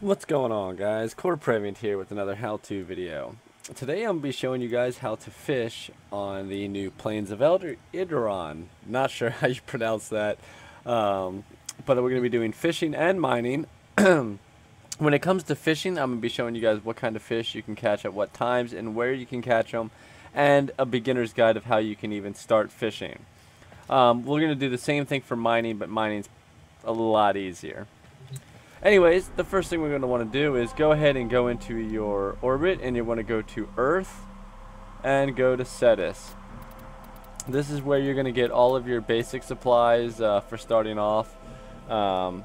What's going on guys? Core Previant here with another how-to video. Today I'm going to be showing you guys how to fish on the new Plains of Elder Idoron. Not sure how you pronounce that, um, but we're going to be doing fishing and mining. when it comes to fishing, I'm going to be showing you guys what kind of fish you can catch at what times and where you can catch them, and a beginner's guide of how you can even start fishing. Um, we're going to do the same thing for mining, but mining's a lot easier. Anyways, the first thing we're going to want to do is go ahead and go into your orbit and you want to go to Earth and go to Cetus. This is where you're going to get all of your basic supplies uh, for starting off, um,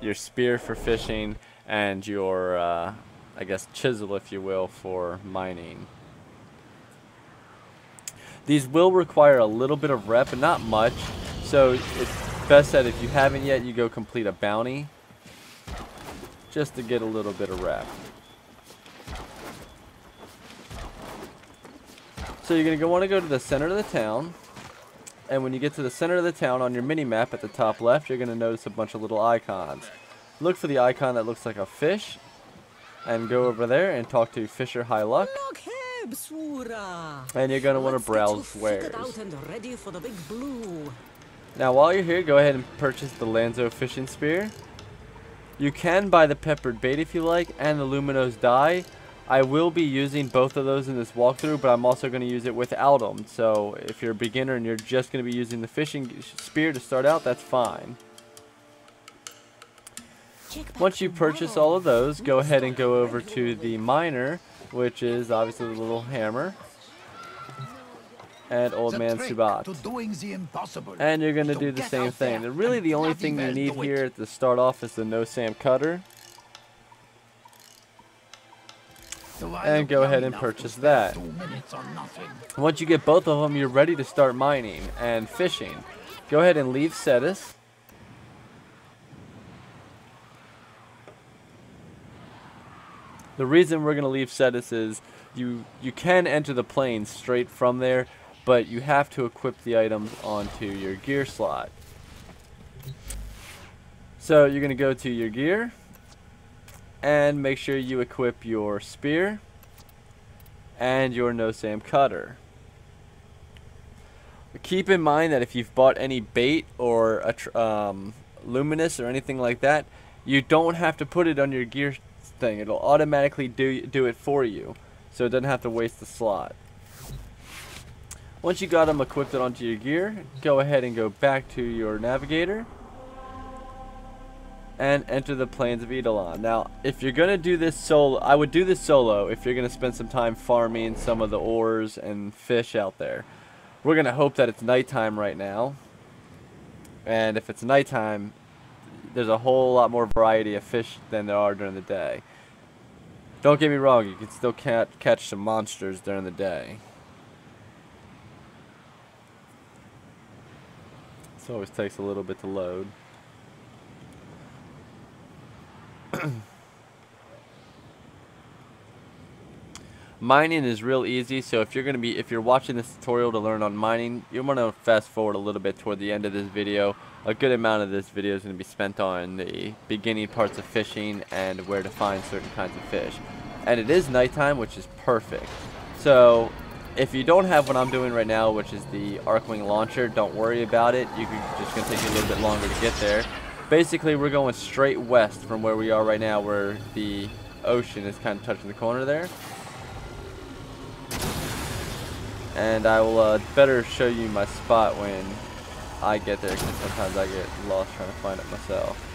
your spear for fishing, and your, uh, I guess, chisel, if you will, for mining. These will require a little bit of rep, but not much. So it's best that if you haven't yet, you go complete a bounty just to get a little bit of rep. So you're going to go want to go to the center of the town. And when you get to the center of the town on your mini map at the top left, you're going to notice a bunch of little icons. Look for the icon that looks like a fish. And go over there and talk to Fisher Hai-Luk. And you're going to want to browse wares. Now while you're here, go ahead and purchase the Lanzo Fishing Spear. You can buy the peppered bait if you like and the luminous dye. I will be using both of those in this walkthrough, but I'm also going to use it without them. So if you're a beginner and you're just going to be using the fishing spear to start out, that's fine. Once you purchase all of those, go ahead and go over to the miner, which is obviously the little hammer and Old Man Suumbaat. And you're going to do the same thing. And really the only thing you need here to start off is the Nosam Cutter. And go ahead and purchase that. Once you get both of them, you're ready to start mining and fishing. Go ahead and leave Cetus. The reason we're going to leave Cetus is you you can enter the plane straight from there, but you have to equip the items onto your gear slot. So you're going to go to your gear and make sure you equip your spear and your Nosam cutter. Keep in mind that if you've bought any bait or a um, luminous or anything like that, you don't have to put it on your gear thing. It'll automatically do do it for you, so it doesn't have to waste the slot. Once you got them equipped onto your gear, go ahead and go back to your navigator and enter the plains of Eidolon. Now, if you're going to do this solo, I would do this solo if you're going to spend some time farming some of the ores and fish out there. We're going to hope that it's nighttime right now. And if it's nighttime, there's a whole lot more variety of fish than there are during the day. Don't get me wrong, you can still catch some monsters during the day. Always takes a little bit to load. mining is real easy so if you're going to be if you're watching this tutorial to learn on mining you want to fast forward a little bit toward the end of this video. A good amount of this video is going to be spent on the beginning parts of fishing and where to find certain kinds of fish. And it is nighttime which is perfect. So if you don't have what I'm doing right now, which is the Archwing launcher, don't worry about it. You can just gonna take you a little bit longer to get there. Basically, we're going straight west from where we are right now, where the ocean is kind of touching the corner there. And I will uh, better show you my spot when I get there, because sometimes I get lost trying to find it myself.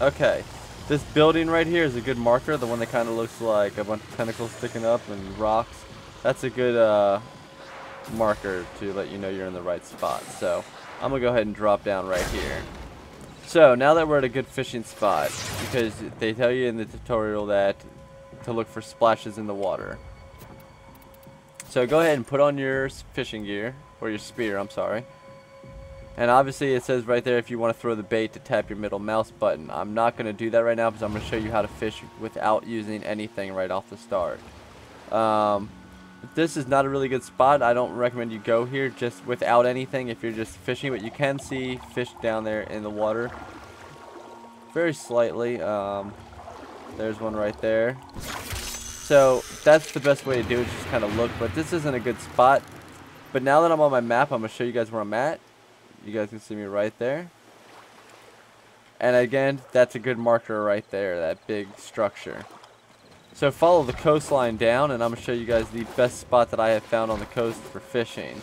Okay. This building right here is a good marker, the one that kind of looks like a bunch of tentacles sticking up and rocks. That's a good uh, marker to let you know you're in the right spot. So I'm going to go ahead and drop down right here. So now that we're at a good fishing spot, because they tell you in the tutorial that to look for splashes in the water. So go ahead and put on your fishing gear, or your spear, I'm sorry. And obviously it says right there if you want to throw the bait to tap your middle mouse button. I'm not going to do that right now because I'm going to show you how to fish without using anything right off the start. Um, this is not a really good spot. I don't recommend you go here just without anything if you're just fishing, but you can see fish down there in the water. Very slightly. Um, there's one right there. So that's the best way to do it, just kind of look. But this isn't a good spot. But now that I'm on my map, I'm going to show you guys where I'm at. You guys can see me right there. And again, that's a good marker right there, that big structure. So follow the coastline down and I'm going to show you guys the best spot that I have found on the coast for fishing.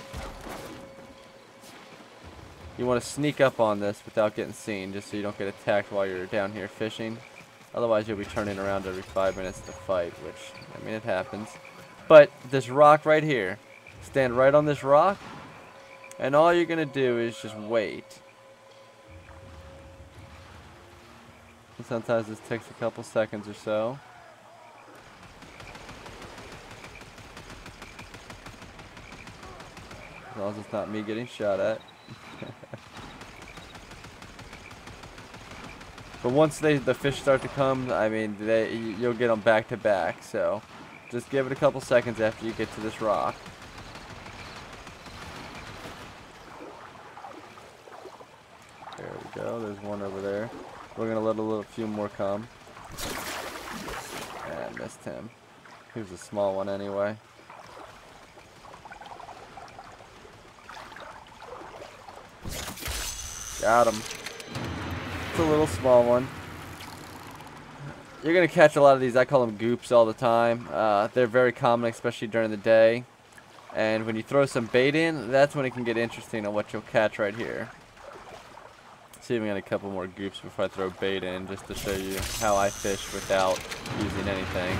You want to sneak up on this without getting seen just so you don't get attacked while you're down here fishing. Otherwise you'll be turning around every five minutes to fight, which, I mean, it happens. But this rock right here, stand right on this rock and all you're going to do is just wait. And sometimes this takes a couple seconds or so. As long as it's not me getting shot at. but once they the fish start to come, I mean, they you'll get them back to back. So just give it a couple seconds after you get to this rock. There we go. There's one over there. We're gonna let a little few more come. And I missed him. He was a small one anyway. Got him. It's a little small one. You're going to catch a lot of these. I call them goops all the time. Uh, they're very common, especially during the day. And when you throw some bait in, that's when it can get interesting on what you'll catch right here. See we got a couple more goops before I throw bait in, just to show you how I fish without using anything.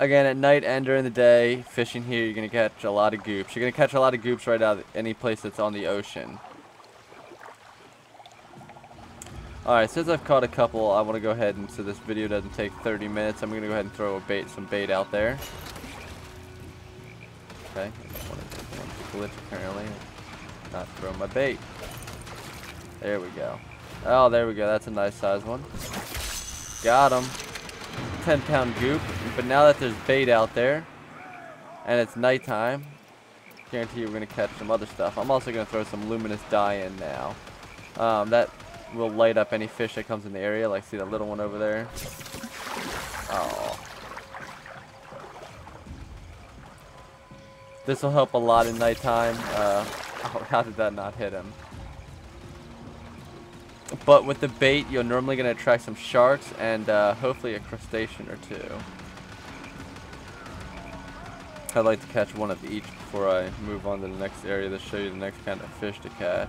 again, at night and during the day, fishing here, you're going to catch a lot of goops. You're going to catch a lot of goops right out of any place that's on the ocean. Alright, since I've caught a couple, I want to go ahead and, so this video doesn't take 30 minutes, I'm going to go ahead and throw a bait, some bait out there. Okay, glitch apparently. Not throw my bait. There we go. Oh, there we go. That's a nice size one. Got him. 10 pound goop, but now that there's bait out there, and it's nighttime, guarantee we're going to catch some other stuff. I'm also going to throw some luminous dye in now. Um, that will light up any fish that comes in the area, like see that little one over there. Oh. This will help a lot in nighttime. Uh, oh, how did that not hit him? But with the bait, you're normally going to attract some sharks and uh, hopefully a crustacean or two. I'd like to catch one of each before I move on to the next area to show you the next kind of fish to catch.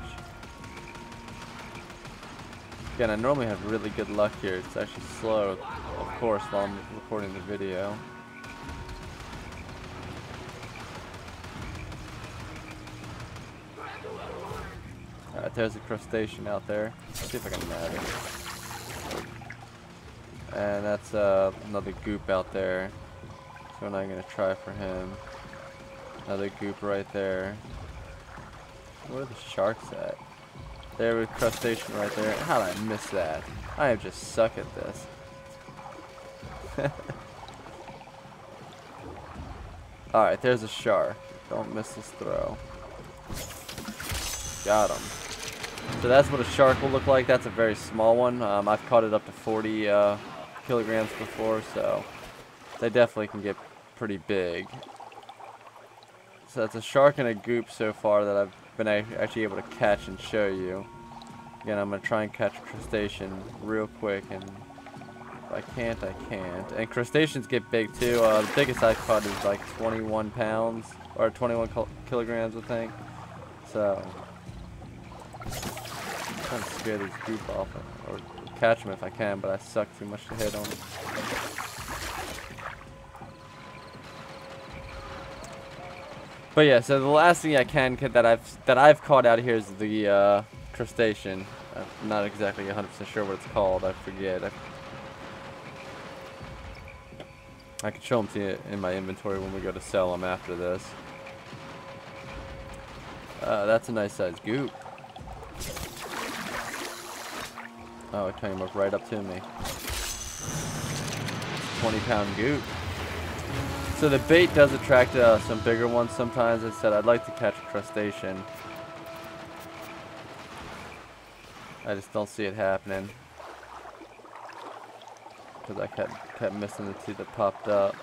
Again, I normally have really good luck here. It's actually slow, of course, while I'm recording the video. Alright, there's a crustacean out there. Let's see if I can nab it. And that's uh, another goop out there. So I'm not going to try for him. Another goop right there. Where are the sharks at? There was crustacean right there. How did I miss that? I am just suck at this. Alright, there's a shark. Don't miss this throw. Got him. So that's what a shark will look like. That's a very small one. Um, I've caught it up to 40 uh, kilograms before, so they definitely can get pretty big. So that's a shark and a goop so far that I've been actually able to catch and show you. Again, I'm going to try and catch a crustacean real quick, and if I can't, I can't. And crustaceans get big too. Uh, the biggest I've caught is like 21 pounds, or 21 kilograms, I think. So, trying to scare these goop off or catch them if I can, but I suck too much to hit them. But yeah, so the last thing I can that I've that I've caught out here is the uh, crustacean. I'm not exactly 100% sure what it's called. I forget. I, I can show them to you in my inventory when we go to sell them after this. Uh, that's a nice size goop. Oh, it came up right up to me. 20 pound goop. So the bait does attract uh, some bigger ones sometimes. I said I'd like to catch a crustacean. I just don't see it happening. Because I kept, kept missing the two that popped up.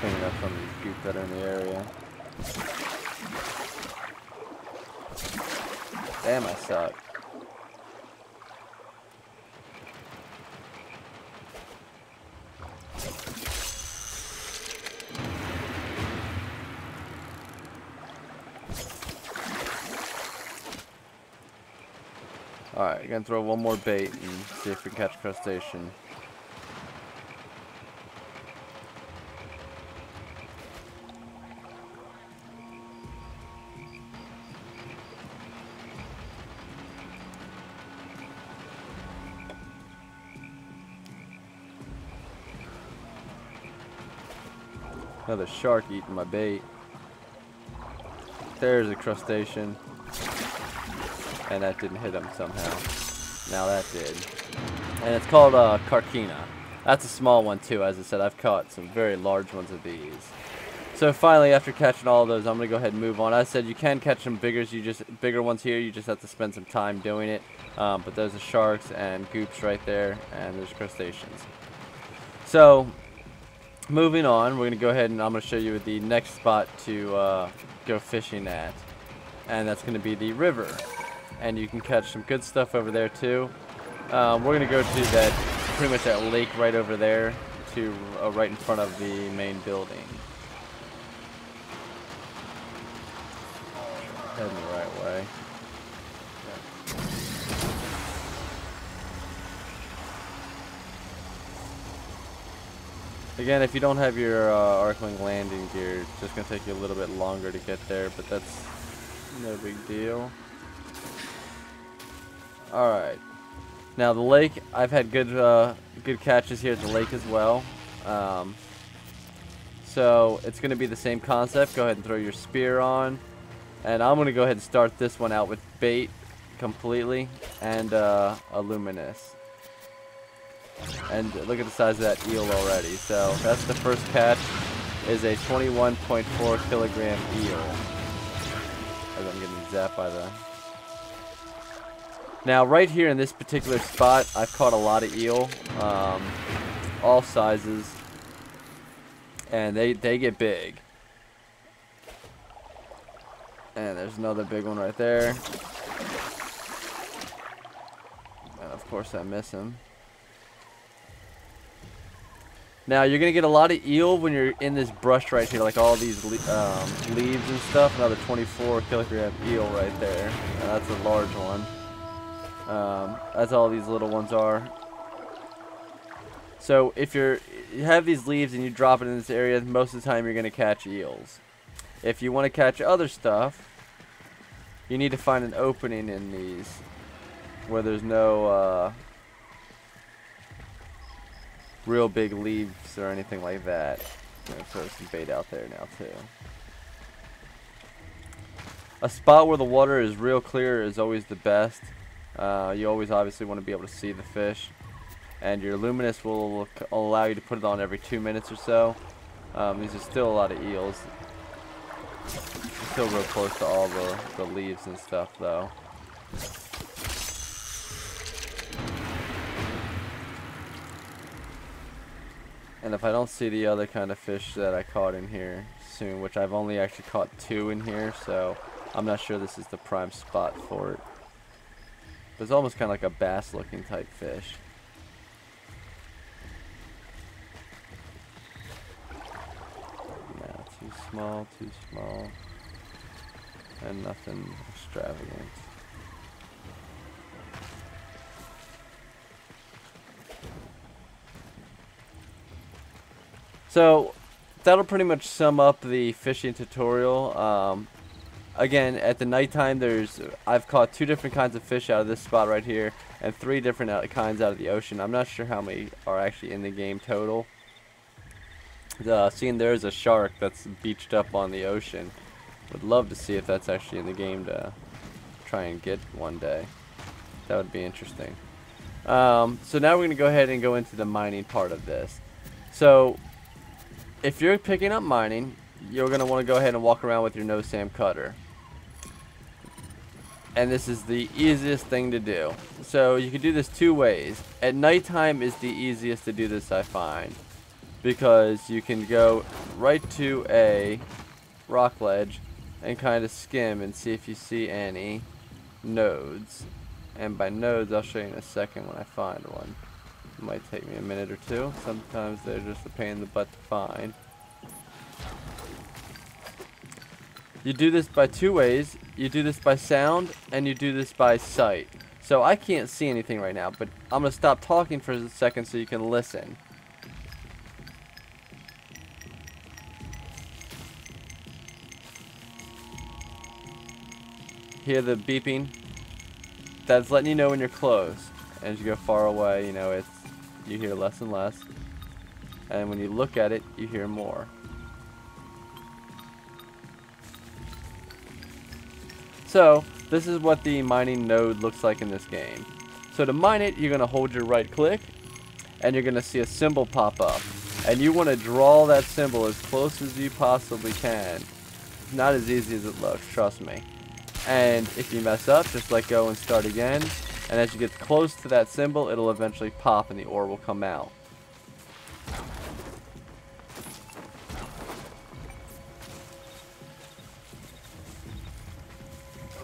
cleaning up some of goop that are in the area. Damn, I suck. Alright, gonna throw one more bait and see if we can catch crustacean. Another shark eating my bait. There's a crustacean. And that didn't hit him somehow. Now that did. And it's called uh, Karkina. That's a small one too, as I said. I've caught some very large ones of these. So finally, after catching all of those, I'm gonna go ahead and move on. As I said, you can catch some bigger, you just bigger ones here. You just have to spend some time doing it. Um, but there's the sharks and goops right there, and there's crustaceans. So moving on, we're going to go ahead and I'm going to show you the next spot to uh, go fishing at. And that's going to be the river. And you can catch some good stuff over there too. Um, we're going to go to that, pretty much that lake right over there to uh, right in front of the main building. Heading the right way. Again, if you don't have your uh, Archwing landing gear, it's just going to take you a little bit longer to get there, but that's no big deal. Alright. Now the lake, I've had good uh, good catches here at the lake as well. Um, so it's going to be the same concept. Go ahead and throw your spear on. And I'm going to go ahead and start this one out with bait completely and uh, a luminous. And look at the size of that eel already. So that's the first catch is a 21.4 kilogram eel. As I'm getting zapped by the... Now right here in this particular spot, I've caught a lot of eel. Um, all sizes. And they, they get big. And there's another big one right there. And of course I miss him. Now you're gonna get a lot of eel when you're in this brush right here, like all these um, leaves and stuff. Another 24 kilogram eel right there. And that's a large one. Um, that's all these little ones are. So if you're you have these leaves and you drop it in this area, most of the time you're gonna catch eels. If you want to catch other stuff, you need to find an opening in these where there's no uh, real big leaves or anything like that. I'm to throw some bait out there now too. A spot where the water is real clear is always the best. Uh, you always obviously want to be able to see the fish. And your luminous will look, allow you to put it on every two minutes or so. Um, these are still a lot of eels. Still real close to all the, the leaves and stuff though. And if I don't see the other kind of fish that I caught in here soon, which I've only actually caught two in here, so I'm not sure this is the prime spot for it. But it's almost kind of like a bass looking type fish. Nah, too small, too small. And nothing extravagant. So that'll pretty much sum up the fishing tutorial. Um, again, at the nighttime, there's I've caught two different kinds of fish out of this spot right here, and three different kinds out of the ocean. I'm not sure how many are actually in the game total. Uh, seeing there's a shark that's beached up on the ocean. Would love to see if that's actually in the game to try and get one day. That would be interesting. Um, so now we're going to go ahead and go into the mining part of this. So if you're picking up mining, you're going to want to go ahead and walk around with your Nosam cutter. And this is the easiest thing to do. So you can do this two ways. At nighttime is the easiest to do this I find. Because you can go right to a rock ledge and kind of skim and see if you see any nodes. And by nodes, I'll show you in a second when I find one. It might take me a minute or two. Sometimes they're just a pain in the butt to find. You do this by two ways. You do this by sound, and you do this by sight. So I can't see anything right now, but I'm going to stop talking for a second so you can listen. Hear the beeping? That's letting you know when you're close. As you go far away, you know, it's you hear less and less. And when you look at it, you hear more. So, this is what the mining node looks like in this game. So to mine it, you're going to hold your right click, and you're going to see a symbol pop up. And you want to draw that symbol as close as you possibly can. not as easy as it looks, trust me. And if you mess up, just let go and start again. And as you get close to that symbol, it'll eventually pop and the ore will come out.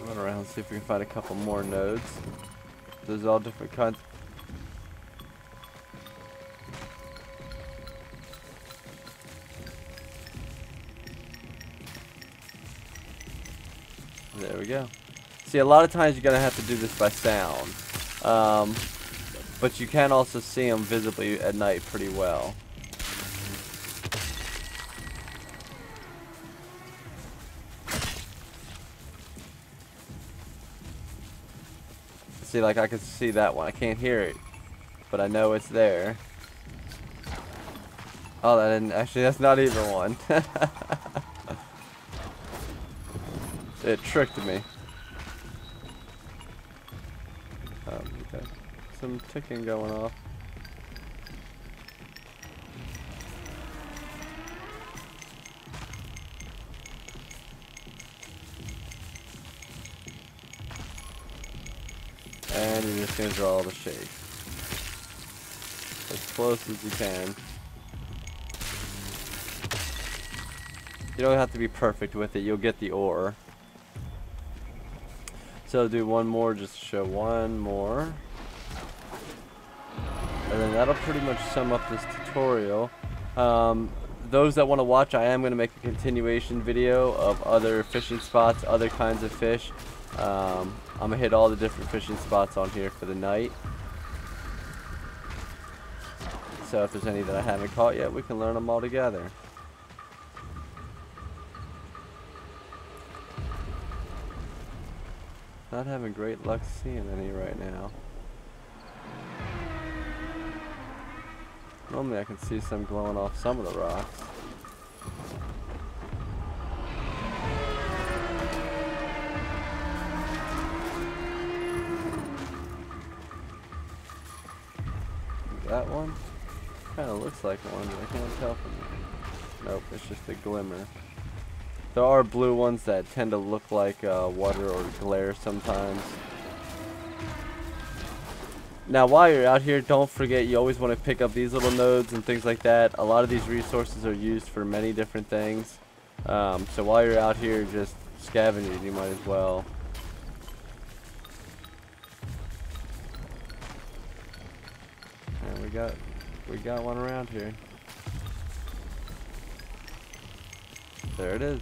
Run around see if we can find a couple more nodes. There's all different kinds. There we go. See, a lot of times you're going to have to do this by sound. Um, but you can also see them visibly at night pretty well. See, like I can see that one. I can't hear it, but I know it's there. Oh, that didn't, actually, that's not even one. it tricked me. Some ticking going off. And you're just to draw the shape. As close as you can. You don't have to be perfect with it, you'll get the ore. So I'll do one more, just to show one more. And then that'll pretty much sum up this tutorial. Um, those that want to watch, I am going to make a continuation video of other fishing spots, other kinds of fish. Um, I'm going to hit all the different fishing spots on here for the night. So if there's any that I haven't caught yet, we can learn them all together. Not having great luck seeing any right now. Normally I can see some glowing off some of the rocks. That one? Kind of looks like one, but I can't tell from. Nope, it's just a glimmer. There are blue ones that tend to look like uh, water or glare sometimes. Now while you're out here, don't forget you always want to pick up these little nodes and things like that. A lot of these resources are used for many different things. Um, so while you're out here just scavenging, you might as well. And we got we got one around here. There it is.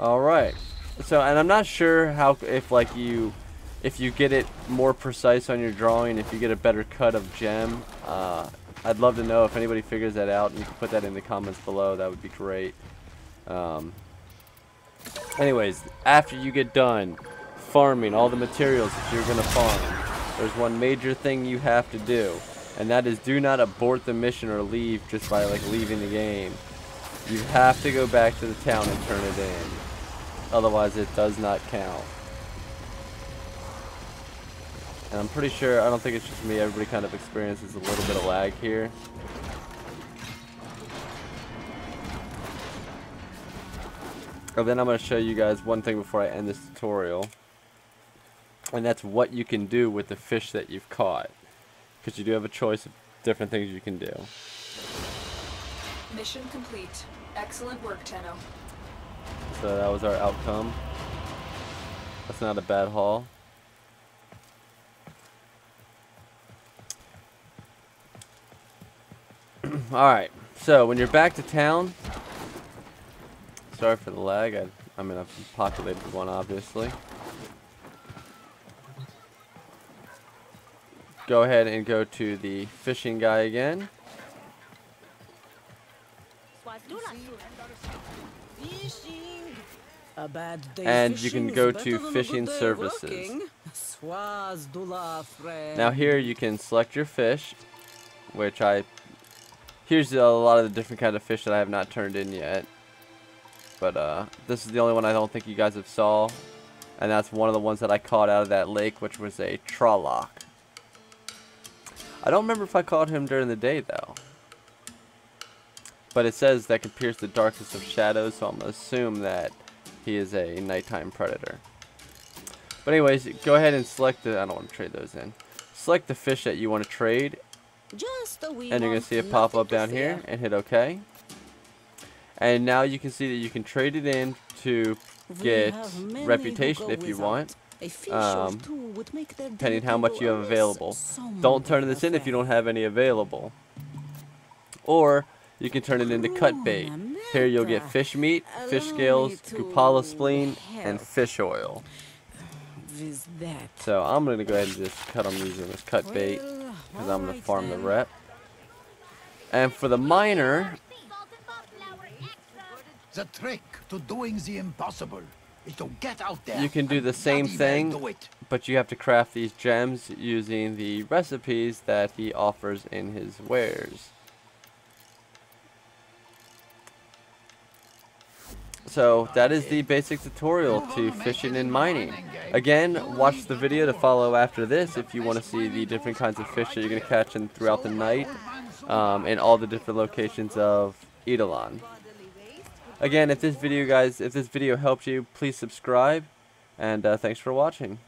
All right. So, and I'm not sure how if like you, if you get it more precise on your drawing, if you get a better cut of gem. Uh, I'd love to know if anybody figures that out, and you can put that in the comments below. That would be great. Um, anyways, after you get done farming all the materials that you're gonna farm, there's one major thing you have to do, and that is do not abort the mission or leave just by like leaving the game. You have to go back to the town and turn it in. Otherwise it does not count. And I'm pretty sure, I don't think it's just me, everybody kind of experiences a little bit of lag here. And then I'm going to show you guys one thing before I end this tutorial. And that's what you can do with the fish that you've caught. Because you do have a choice of different things you can do. Mission complete. Excellent work, Tenno. So that was our outcome. That's not a bad haul. Alright, so when you're back to town, sorry for the lag, I, I mean I've populated one obviously. Go ahead and go to the fishing guy again. And you can go to fishing services. Now here you can select your fish, which I, here's a lot of the different kind of fish that I have not turned in yet. But uh, this is the only one I don't think you guys have saw. And that's one of the ones that I caught out of that lake, which was a Tralok. I don't remember if I caught him during the day though. But it says that can pierce the darkest of shadows, so I'm to assume that he is a nighttime predator. But anyways, go ahead and select the, I don't want to trade those in. Select the fish that you want to trade. and you're going to see it pop up down here and hit OK. And now you can see that you can trade it in to get reputation if you want. Um, depending how much you have available. Don't turn this in if you don't have any available. Or you can turn it into cut bait. Here you'll get fish meat, fish scales, Goopolla spleen, and fish oil. So I'm going to go ahead and just cut them using this cut bait because I'm going to farm the rep. And for the miner, the trick to doing the impossible is to get out there. You can do the same thing, but you have to craft these gems using the recipes that he offers in his wares. So that is the basic tutorial to fishing and mining. Again, watch the video to follow after this if you want to see the different kinds of fish that you're going to catch in throughout the night um, in all the different locations of Eidolon. Again, if this video, guys, if this video helped you, please subscribe, and uh, thanks for watching.